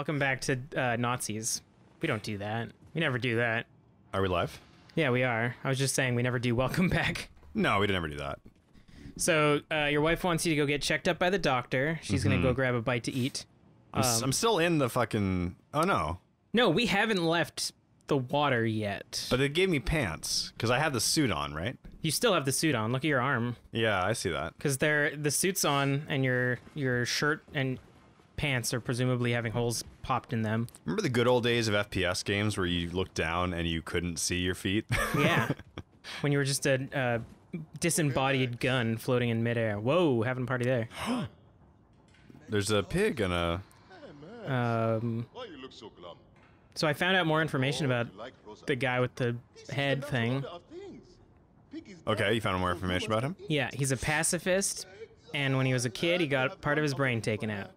welcome back to uh, Nazis. We don't do that. We never do that. Are we live? Yeah, we are. I was just saying we never do welcome back. No, we didn't ever do that. So uh, your wife wants you to go get checked up by the doctor. She's gonna go grab a bite to eat. I'm, s- I'm still in the fucking. Oh no! No, we haven't left the water yet. But it gave me pants because I had the suit on, right? you still have the suit on. Look at your arm, Yeah, I see that. because they're the suit's on, and your your shirt and pants are presumably having holes popped in them. Remember the good old days of FPS games where you looked down and you couldn't see your feet? Yeah, when you were just a, a disembodied gun floating in midair. Whoa, having a party there. There's a pig and a. Um, Why you look so glum? so I found out more information about You like Rosa? the guy with the head thing. Order of things. Pig is Okay, you found more information about him? Yeah, he's a pacifist, and when he was a kid, he got part of his brain taken out.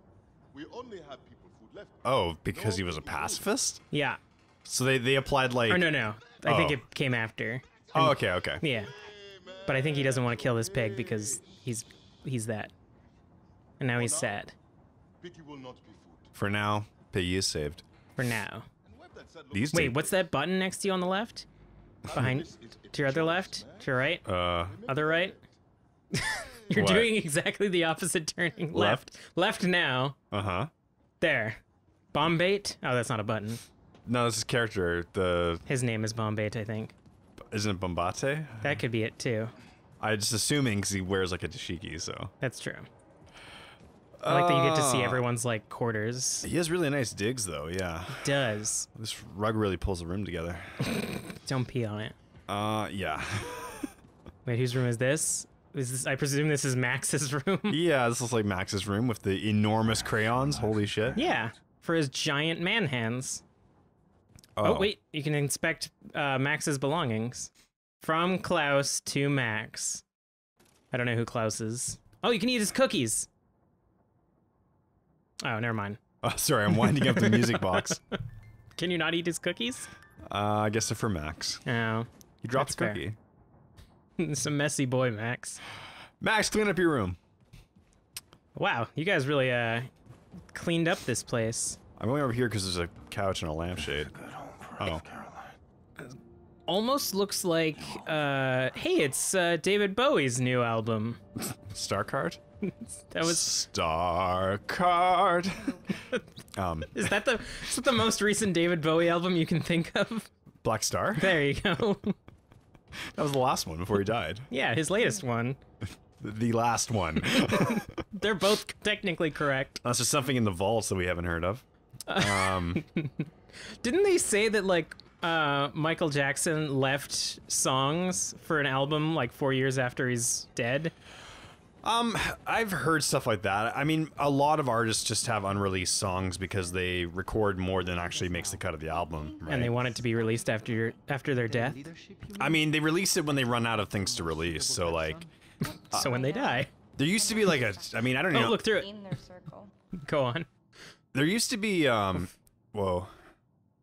We only have people food left. Oh, because he was a pacifist? Yeah. So they, they applied like. Oh, no, no. I think Oh. it came after. Oh, okay, okay. Yeah. But I think he doesn't want to kill this pig because he's he's that. And now he's sad. Piggy will not be food. For now, Piggy is saved. For now. And wipe that sad look These Wait, what's that button next to you on the left? Behind This is a to your other left? To your right? Uh, Other right? You're What? doing exactly the opposite turning. Left. Left now. uh huh. There. Bomb bait? Oh, that's not a button. No, this is character. The His name is Bombate, I think. isn't it Bombate? That could be it too. I just assuming because he wears like a dashiki, so That's true. I like that you get to see Ah. everyone's like quarters. he has really nice digs though. Yeah, Does. this rug really pulls the room together. Don't pee on it. Uh, yeah, Wait, whose room is this? Is this I presume this is Max's room? yeah. This is like Max's room with the enormous crayons. Holy shit! yeah. For his giant man hands. Oh, wait, you can inspect uh, Max's belongings. From Klaus to Max. I don't know who Klaus is. Oh, you can eat his cookies. Oh, never mind. Oh, sorry, I'm winding up the music box. Can you not eat his cookies? Uh, I guess they're for Max. Oh, He dropped a fair. Cookie. it's a messy boy, Max. Max, clean up your room. Wow, you guys really uh cleaned up this place. I'm going over here because there's a couch and a lampshade. Oh, Almost looks like uh hey, it's uh David Bowie's new album. star card. That was star card. um, is that the is that the most recent David Bowie album you can think of? Black Star. There you go. That was the last one before he died. yeah, his latest one. The last one. They're both technically correct. Unless there's something in the vaults that we haven't heard of. Um, Didn't they say that like uh Michael Jackson left songs for an album like 4 years after he's dead? Um, I've heard stuff like that. I mean, a lot of artists just have unreleased songs because they record more than actually makes the cut of the album. Right? And they want it to be released after your after their death. I mean, they release it when they run out of things to release. So like, So when they die. there used to be like a. I mean, I don't Oh, know. look through it. in their circle. Go on. There used to be. Um, whoa,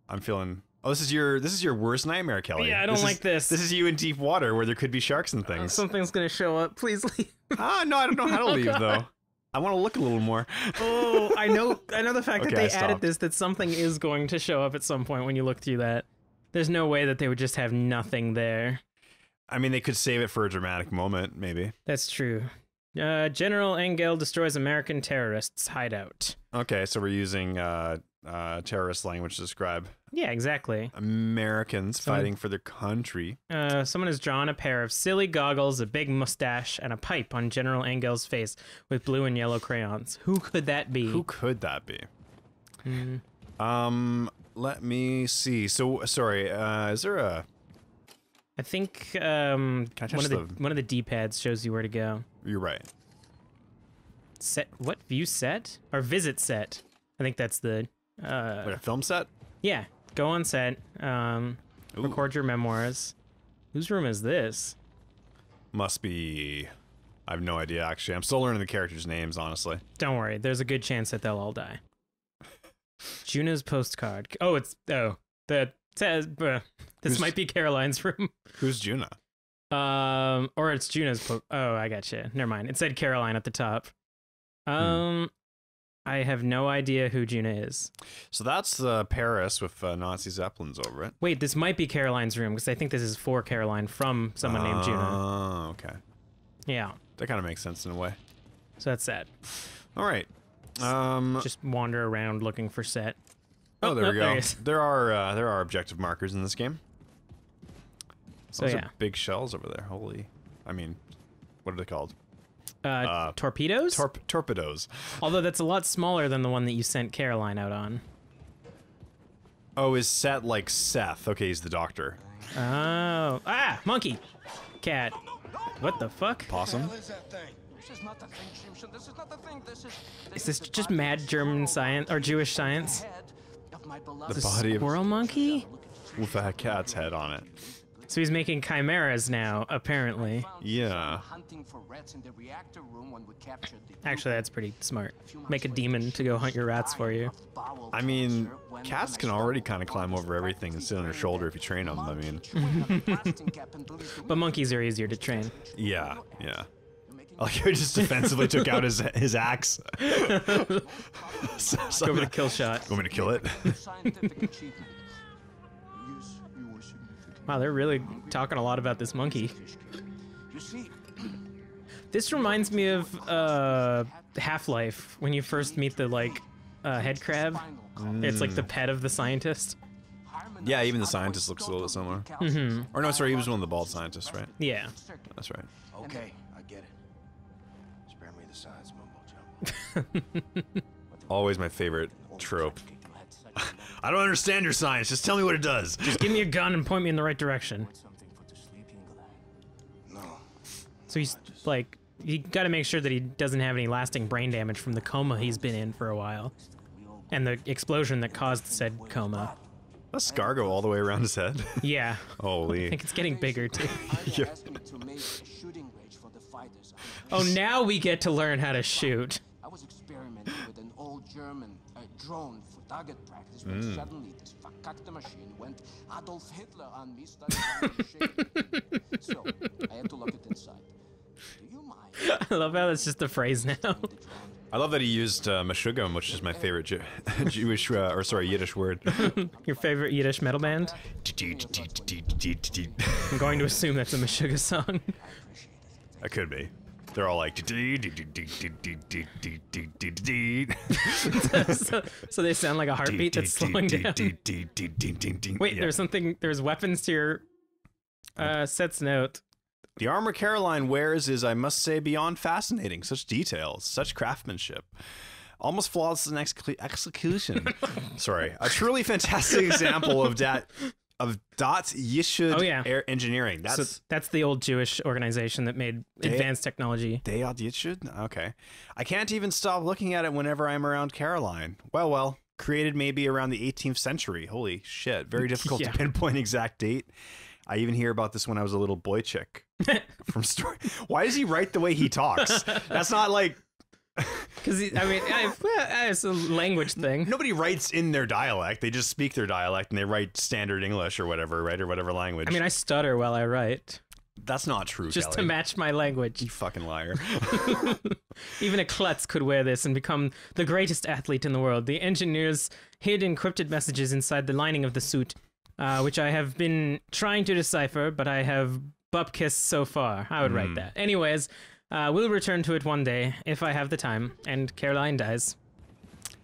I'm feeling. Oh, this is your this is your worst nightmare, Kelly. Yeah, I don't is- like this. This is you in deep water where there could be sharks and things. Something's gonna show up. Please leave. ah, no, I don't know how to Oh, leave God. though. I want to look a little more. Oh, I know. I know the fact Okay, that they added this. That something is going to show up at some point when you look through that. There's no way that they would just have nothing there. I mean, they could save it for a dramatic moment, maybe. That's true. Uh, General Engel destroys American terrorists' hideout. Okay, so we're using uh, uh, terrorist language to describe Yeah, exactly. Americans Someone- fighting for their country. Uh, someone has drawn a pair of silly goggles, a big mustache, and a pipe on General Engel's face with blue and yellow crayons. Who could that be? Who could that be? Hmm. Um, let me see. So, sorry. Uh, is there a? I think um, Can I touch one of the, the- one of the D pads shows you where to go. You're right. Set what view set or visit set? I think that's the uh, Like a film set. yeah. Go on set. Um, Ooh. record your memoirs. Whose room is this? Must be. I have no idea. Actually, I'm still learning the characters' names. Honestly. Don't worry. There's a good chance that they'll all die. Juno's postcard. Oh, it's oh that says uh, this Who's- might be Caroline's room. Who's Juno? Um, or it's Juno's. Po- oh, I gotcha. Never mind. It said Caroline at the top. Hmm. Um, I have no idea who Juna is. So that's uh, Paris with uh, Nazi zeppelins over it. Wait, this might be Caroline's room because I think this is for Caroline from someone named Juna. Oh, okay. Yeah, That kind of makes sense in a way. so that's sad. All right. Um, Just wander around looking for Set. oh, there oh, we go. he is. There are uh, there are objective markers in this game. So Those yeah, are big shells over there. Holy, I mean, what are they called? Uh, uh, torpedoes. Torp- torpedoes. Although that's a lot smaller than the one that you sent Caroline out on. Oh, is Seth like Seth? Okay, he's the doctor. Oh, ah, monkey, cat. What the fuck? Possum. This is not the thing, Simpson. This is not the thing. This is. Is this just mad German science or Jewish science? The body of Squirrel monkey? with a cat's head on it. So he's making chimeras now, apparently. Yeah. Hunting for rats in the reactor room when we captured the Actually, that's pretty smart. Make a demon to go hunt your rats for you. I mean, cats can already kind of climb over everything and sit on your shoulder if you train them. I mean, But monkeys are easier to train. yeah, yeah. I Like he just defensively took out his his axe. so, so Go for the gonna- kill shot. Want me to kill it? Wow, they're really talking a lot about this monkey. You see, This reminds me of uh, Half-Life when you first meet the like uh, head crab. It's like the pet of the scientist. Yeah, even the scientist looks a little bit similar. Mm-hmm. Or no, sorry, he was one of the bald scientists, right? Yeah. That's right. Okay, I get it. Spare me the science mumbo jumbo. Always my favorite trope. I don't understand your science. Just tell me what it does. Just give me a gun and point me in the right direction. something for the sleeping gland. No. So he's like, you got to make sure that he doesn't have any lasting brain damage from the coma he's been in for a while, and the explosion that caused said coma. A scar go all the way around his head. Yeah, Holy. I think it's getting bigger too. Yeah. asked me to make a shooting range for the fighters. Oh, now we get to learn how to shoot. I was experimenting with an old German uh, drone for target practice when suddenly this verkackte machine went Adolf Hitler on me, started to. So I had to lock it inside. Do you mind? I love how that's just a phrase now. I love that he used uh, Meshuggah, which is my favorite Ju- Jewish, uh, or sorry, Yiddish word. Your favorite Yiddish metal band? I'm going to assume that's a Meshuggah song. That could be. They're all like. so, so they sound like a heartbeat that's slowing down. Wait, there's something. There's weapons to your uh, Set's note. The armor Caroline wears is, I must say, beyond fascinating. Such details, such craftsmanship. Almost flawless in execution. Sorry. A truly fantastic example of dat of Da'at Yichud Oh, yeah. air engineering. That's So that's the old Jewish organization that made advanced technology. Da'at Yichud? Okay. I can't even stop looking at it whenever I'm around Caroline. Well, well. Created maybe around the 18th century. Holy shit. Very difficult Yeah. to pinpoint exact date. I even hear about this when I was a little boy chick from story. Why does he write the way he talks? That's not like Because I mean, I, well, it's a language thing. nobody writes in their dialect. They just speak their dialect and they write standard English or whatever, right? Or whatever language. I mean, I stutter while I write, that's not true. just to Kelly. match my language. You fucking liar. Even a klutz could wear this and become the greatest athlete in the world. The engineers hid encrypted messages inside the lining of the suit, uh, which I have been trying to decipher, but I have bupkissed so far. I would write that. Anyways, uh, we'll return to it one day if I have the time, and Caroline dies.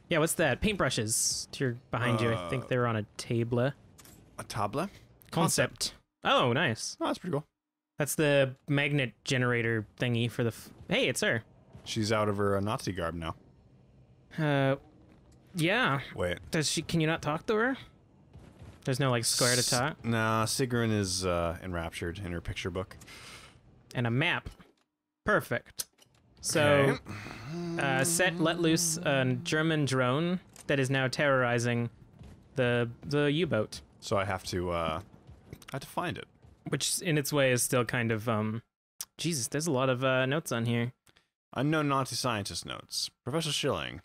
Yeah, what's that? Paintbrushes. To your behind you. I think they're on a table. a tabla? Concept. Oh, nice. Oh, that's pretty cool. That's the magnet generator thingy for the. F- hey, it's her. She's out of her uh, Nazi garb now. Uh, yeah. Wait. Does she? Can you not talk to her? There's no like square to talk Nah, Sigrun is uh, enraptured in her picture book. and a map. Perfect. So, uh, Set let loose a German drone that is now terrorizing the the U-boat, So I have to uh I have to find it. which in its way is still kind of um. Jesus, there's a lot of uh, notes on here. Unknown Nazi scientist notes. Professor Schilling.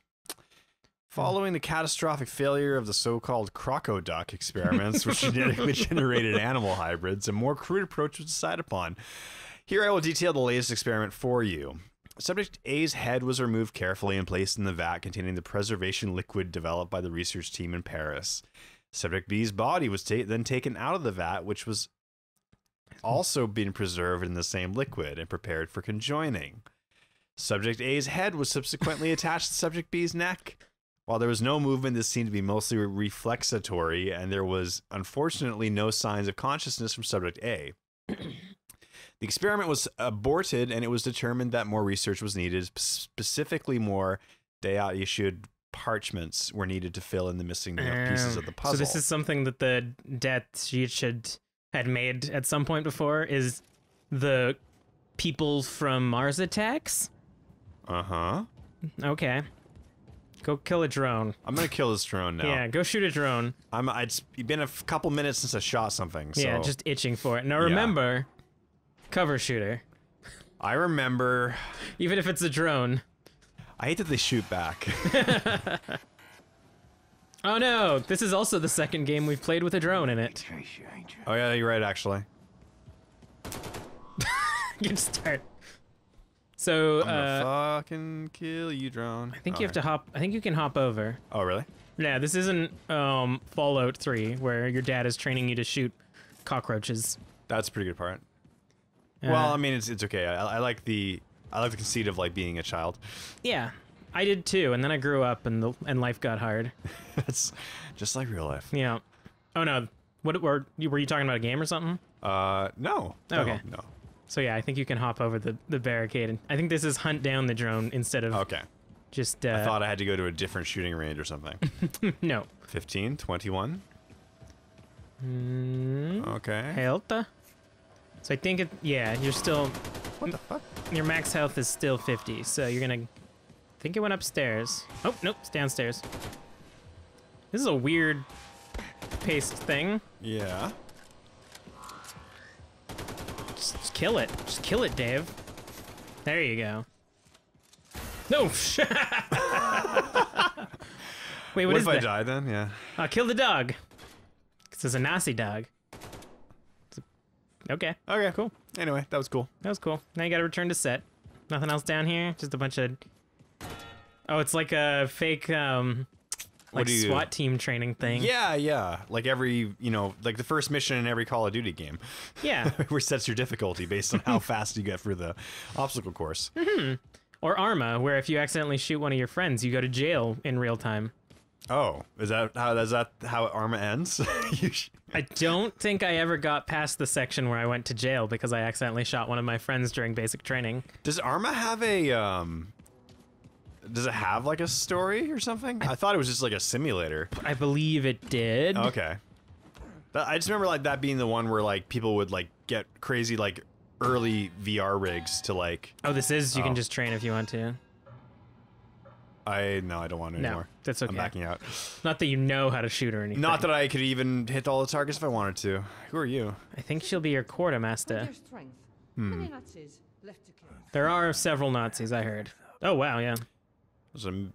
Following the catastrophic failure of the so-called crocoduck experiments, which genetically generated animal hybrids, a more crude approach was decided upon. Here I will detail the latest experiment for you. Subject A's head was removed carefully and placed in the vat containing the preservation liquid developed by the research team in Paris. Subject B's body was ta- then taken out of the vat, which was also being preserved in the same liquid and prepared for conjoining. Subject A's head was subsequently attached to Subject B's neck. While there was no movement, this seemed to be mostly reflexatory, and there was unfortunately no signs of consciousness from Subject A. The experiment was aborted, and it was determined that more research was needed. Specifically, more Da'at Yichud parchments were needed to fill in the missing pieces of the Um, puzzle. So this is something that the Deathshead should had made at some point before is the people from Mars attacks. uh huh. Okay. Go kill a drone. I'm gonna kill this drone now. Yeah, go shoot a drone. I'm. It's been a couple minutes since I shot something. So Yeah, just itching for it. Now Yeah. Cover shooter. I remember. Even if it's a drone. I hate that they shoot back. Oh no, this is also the second game we've played with a drone in it. Tracer, ain't you? oh yeah, you're right. Actually, Good start. So I'm gonna uh, fucking kill you, drone. I think you have to hop. I think you can hop over. Oh really? Yeah, this isn't um, Fallout 3 where your dad is training you to shoot cockroaches. That's a pretty good part. Uh, well, I mean, it's it's okay. I, I like the I like the conceit of like being a child. yeah, I did too, and then I grew up and the and life got hard. That's just like real life. Yeah. Oh no, what were you were you talking about a game or something? Uh, no. no, Okay. No. So yeah, I think you can hop over the the barricade. And I think this is hunt down the drone instead of Okay. just. Uh, I thought I had to go to a different shooting range or something. no. 15, 21. Mm, Okay. health. So I think it. Yeah, you're still. What the fuck? Your max health is still 50, so you're gonna. I think it went upstairs. Oh nope, it's downstairs. This is a weird paced thing. Yeah. Just, just kill it. Just kill it, Dave. There you go. No. Wait, What, what is if I that? die then? Yeah. Uh, kill the dog. Because is a Nazi dog. Okay, Okay. cool. Anyway, that was cool. That was cool. Now you gotta return to Set. Nothing else down here. Just a bunch of. Oh, it's like a fake, um, like you- SWAT team training thing. Yeah, yeah. Like every, you know, like the first mission in every Call of Duty game, Yeah. where sets your difficulty based on how fast you get through the obstacle course. Hmm. Or Arma, where if you accidentally shoot one of your friends, you go to jail in real time. Oh, is that how? Is that how Arma ends? I don't think I ever got past the section where I went to jail because I accidentally shot one of my friends during basic training. Does Arma have a um? Does it have like a story or something? I thought it was just like a simulator. I believe it did. Okay. I just remember like that being the one where like people would like get crazy like early VR rigs to like Oh, this is you Oh. can just train if you want to. I no I don't want to No, anymore. that's okay. I'm backing out. Not that you know how to shoot or anything. Not that I could even hit all the targets if I wanted to. Who are you? I think she'll be your quartermaster. Their strength. Many Nazis left to kill. There are several Nazis, I heard. Oh wow, yeah. There's a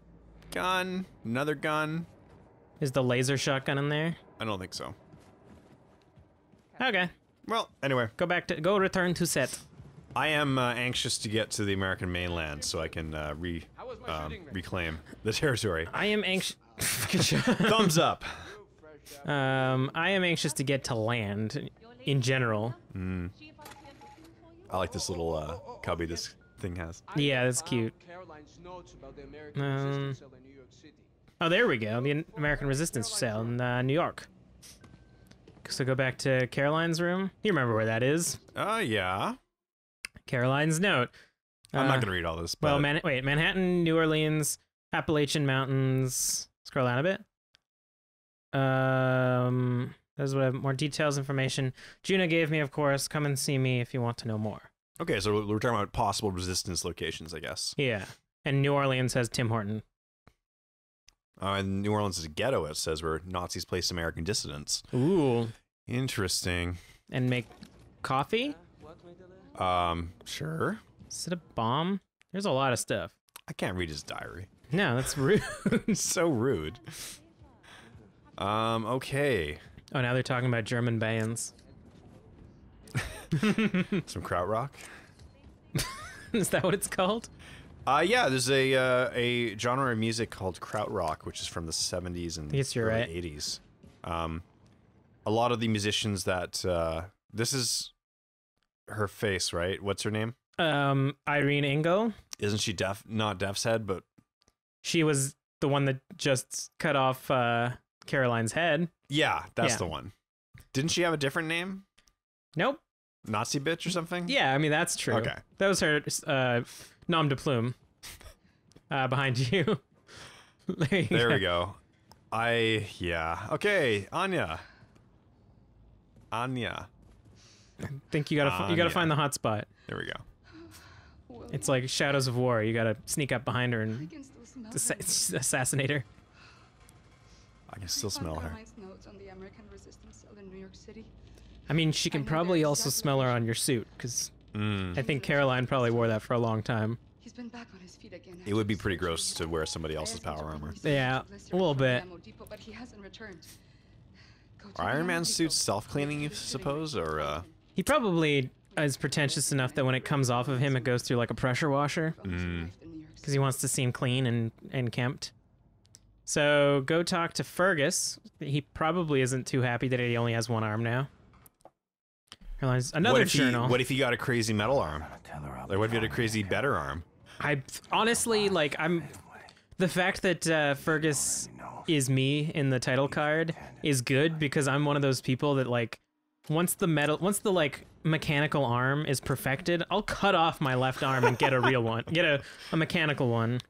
gun, another gun. Is the laser shotgun in there? I don't think so. Okay. Well, anyway, Go back to go return to Set. I am uh, anxious to get to the American mainland so I can uh, re um, reclaim the territory. I am anxious. Thumbs up. um, I am anxious to get to land in general. I like this little uh, cubby this thing has. Yeah, that's cute. Caroline's notes about the American Um, resistance cell in New York City. Oh, there we go. The American Resistance Cell in uh, New York. So go back to Caroline's room. You remember where that is? Uh, yeah. Caroline's note. I'm Uh, not gonna read all this. But Well, Man- wait, Manhattan, New Orleans, Appalachian Mountains. Scroll down a bit. Um, what I have more details, information. Juno gave me, of course. Come and see me if you want to know more. okay, so we're talking about possible resistance locations, I guess. Yeah, and New Orleans has Tim Horton. Uh, and New Orleans is a ghetto. It says where Nazis placed American dissidents. Ooh, Interesting. and make coffee. Um, sure. Is it a bomb? There's a lot of stuff. I can't read his diary. No, that's rude. So rude. Um, okay. oh, now they're talking about German bands. Some krautrock. Is that what it's called? Uh, yeah, there's a uh, a genre of music called krautrock, which is from the 70s and Yes, you're right. 80s. Um, a lot of the musicians that uh, this is her face, right? What's her name? Um, Irene Engel. Isn't she deaf? Not Deaf's head, but She was the one that just cut off uh, Caroline's head. yeah, that's Yeah. the one. Didn't she have a different name? Nope. Nazi bitch or something? Yeah, I mean that's true. Okay. That was her uh, nom de plume. Uh, behind you. there you There go. we go. I yeah. Okay, Anya. Anya. I think you gotta fi- you gotta Anya. find the hot spot. There we go. Well, It's like Shadows of War. You gotta sneak up behind her and can assa- assassinate her. I can still smell her. Caroline's notes on the American resistance cell in New York City. I mean, she can probably also smell her on your suit because Mm. I think Caroline probably wore that for a long time. He's been back on his feet again. It would be pretty gross to wear somebody else's asked him to power armor. Yeah, a little bit. ammo depot, but he hasn't returned. Go to Are Iron ammo Man's suits self-cleaning, you suppose, or uh, He probably is pretentious enough that when it comes off of him, it goes through like a pressure washer Mm. life in New York because he wants to seem clean and and kempt. So go talk to Fergus. He probably isn't too happy that he only has one arm now. Caroline's another what if he journal. what if he got a crazy metal arm? Tell her I'll Like what if he had a crazy better arm? I honestly like I'm the fact that uh, Fergus is me in the title card is good because I'm one of those people that like once the metal once the like mechanical arm is perfected, I'll cut off my left arm and get a real one. Get a, a mechanical one.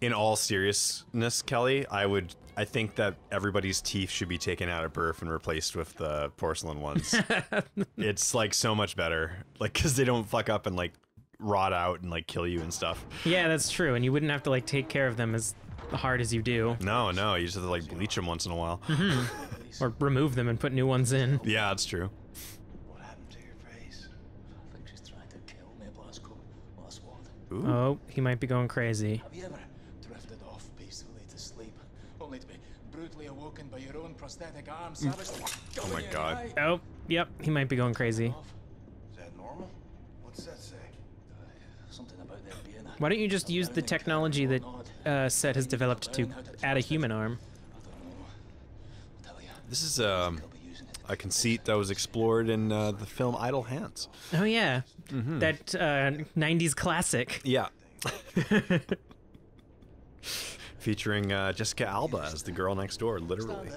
In all seriousness, Kelly, I would I think that everybody's teeth should be taken out at birth and replaced with the porcelain ones. it's like so much better. Like cuz they don't fuck up and like rot out and like kill you and stuff. Yeah, that's true, and you wouldn't have to like take care of them as hard as you do, No, no, you just have to like bleach them once in a while. Mm-hmm. or remove them and put new ones in. yeah, that's true. What happened to your face? I think she's trying to kill me, Blazko. What's what? Ooh. Oh, he might be going crazy. Have you ever drifted off peacefully to sleep, only to be brutally awoken by your own prosthetic arm savagely Oh my god. Oh, yep, he might be going crazy. Is that normal? What's that say? Something about there being a Why don't you just use the technology that uh, Set has developed to add a human arm? I don't know. I'll tell you. This is um a conceit that was explored in uh, the film Idle Hands. Oh yeah, that uh, '90s classic. Yeah. Featuring uh, Jessica Alba as the girl next door, literally.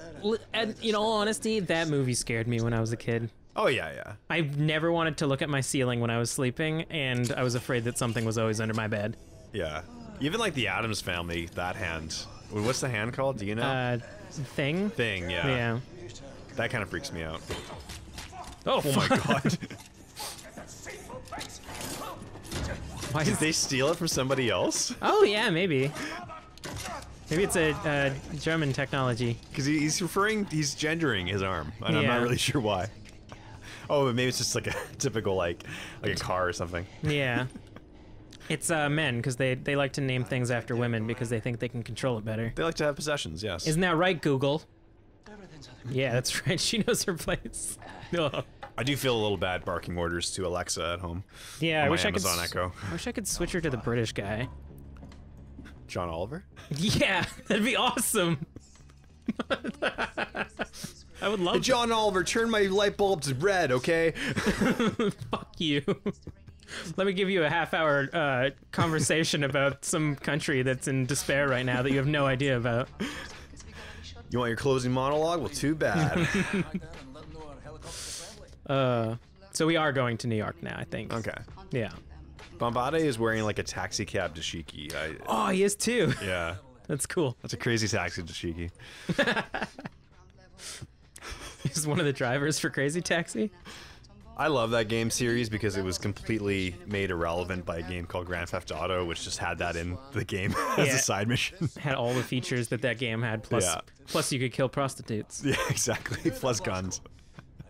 And in all honesty, that movie scared me when I was a kid. Oh yeah, yeah. I never wanted to look at my ceiling when I was sleeping, and I was afraid that something was always under my bed. Yeah. Even like the Addams family, that hand. What's the hand called? Do you know? Uh, thing. Thing, yeah. Yeah. That kind of freaks me out. Oh, Oh my god. Why Did they steal it from somebody else? Oh yeah, maybe. Maybe it's a uh, German technology. Because he's referring, he's gendering his arm, and I'm not really sure why. Oh, but maybe it's just like a typical like like a car or something. Yeah. It's uh, men because they they like to name things after women because they think they can control it better. They like to have possessions, yes. Isn't that right, Google? Everything's under Yeah, that's right. She knows her place. Ugh. I do feel a little bad barking orders to Alexa at home. Yeah, on I my wish Amazon I could. s- Echo. I wish I could switch her to the British guy. John Oliver? Yeah, that'd be awesome. I would love. John Oliver, turn my light bulb to red, okay? Fuck you. Let me give you a half-hour uh, conversation about some country that's in despair right now that you have no idea about. You want your closing monologue? Well, too bad. back there and let them know our helicopter's friendly. Uh, so we are going to New York now, I think. okay. Yeah. Bombate is wearing like a taxi cab dashiki. I, Oh, he is too. yeah. That's cool. That's a crazy taxi dashiki. He's one of the drivers for Crazy Taxi. I love that game series because it was completely made irrelevant by a game called Grand Theft Auto, which just had that in the game as Yeah. a side mission. Had all the features that that game had. Plus, Yeah. plus you could kill prostitutes. yeah, exactly. Plus guns.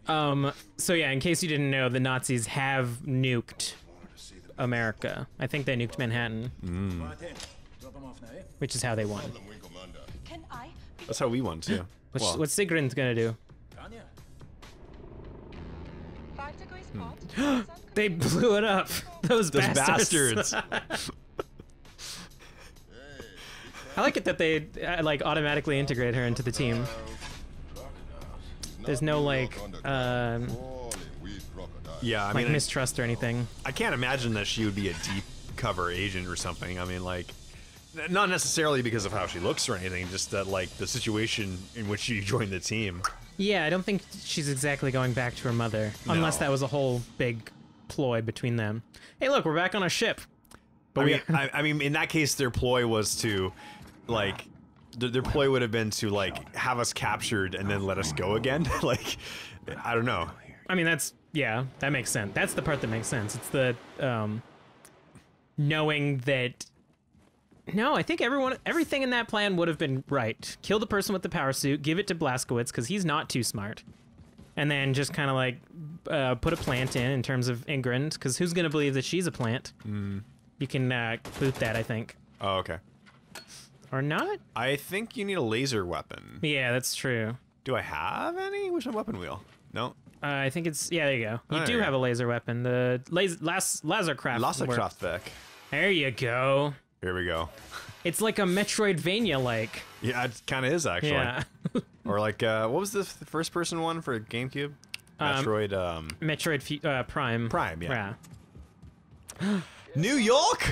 Um. So yeah, in case you didn't know, the Nazis have nuked America. I think they nuked Manhattan, Right in. Drop them off now, eh? which is how they won. Can I? That's how we won too. What's, Well, what's Sigrun's gonna do? Hmm. They blew it up. Those, Those bastards. bastards. I like it that they uh, like automatically integrate her into the team. There's no like um, Yeah, I like mean, I- mistrust or anything. I can't imagine that she would be a deep cover agent or something. I mean, like, not necessarily because of how she looks or anything, just that like the situation in which she joined the team. Yeah, I don't think she's exactly going back to her mother, unless that was a whole big ploy between them. Hey, look, we're back on a ship. But I mean, I, I mean, in that case, their ploy was to, like, their, their ploy would have been to like have us captured and then let us go again. like, I don't know. I mean, that's yeah, that makes sense. That's the part that makes sense. It's the um, knowing that. No, I think everyone, everything in that plan would have been right. Kill the person with the power suit, give it to Blazkowicz because he's not too smart, and then just kind of like uh, put a plant in in terms of Ingrid because who's gonna believe that she's a plant? You can uh, boot that, I think, Oh, okay. or not? I think you need a laser weapon. Yeah, that's true. Do I have any? Where's my weapon wheel? No. Uh, I think it's yeah. There you go. You there do have go. a laser weapon. The laser las, Lasercraft. Laserkraftwerk. There you go. Here we go. It's like a Metroidvania like. Yeah, it kind of is actually. Yeah. Or like, uh, what was the first person one for GameCube? Um, Metroid um, Metroid uh, Prime. Prime, yeah. Yeah. New York.